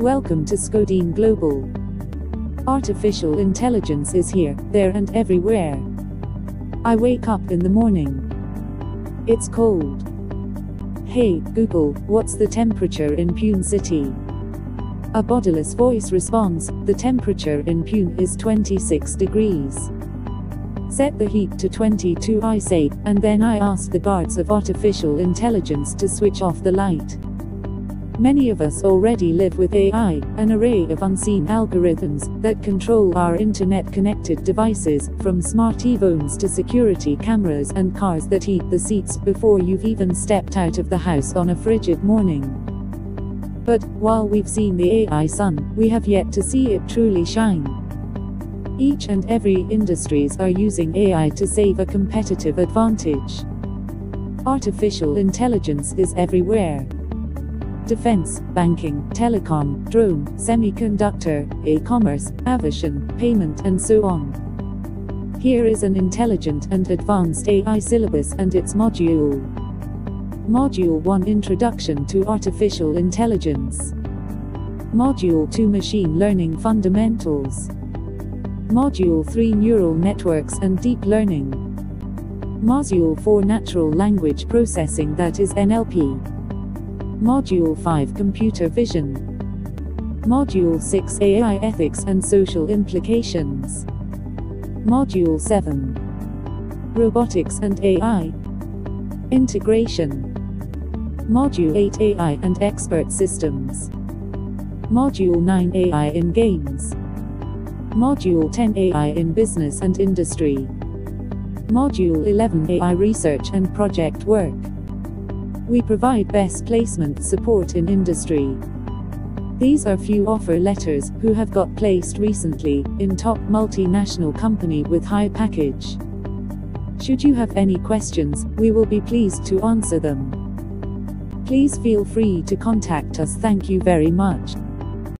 Welcome to Scodeen Global. Artificial intelligence is here, there, and everywhere. I wake up in the morning. It's cold. Hey, Google, what's the temperature in Pune City? A bodiless voice responds, the temperature in Pune is 26 degrees. Set the heat to 22 I say, and then I ask the guards of artificial intelligence to switch off the light. Many of us already live with AI, an array of unseen algorithms that control our internet connected devices, from smart phones to security cameras and cars that heat the seats before you've even stepped out of the house on a frigid morning. But, while we've seen the AI sun, we have yet to see it truly shine. Each and every industries are using AI to save a competitive advantage. Artificial intelligence is everywhere defense, banking, telecom, drone, semiconductor, e-commerce, aviation, payment and so on. Here is an intelligent and advanced AI syllabus and its module. Module 1 Introduction to Artificial Intelligence. Module 2 Machine Learning Fundamentals. Module 3 Neural Networks and Deep Learning. Module 4 Natural Language Processing that is NLP. Module 5 Computer Vision. Module 6 AI Ethics and Social Implications. Module 7 Robotics and AI. Integration. Module 8 AI and Expert Systems. Module 9 AI in Games. Module 10 AI in Business and Industry. Module 11 AI Research and Project Work. We provide best placement support in industry. These are few offer letters who have got placed recently in top multinational company with high package. Should you have any questions, we will be pleased to answer them. Please feel free to contact us. Thank you very much.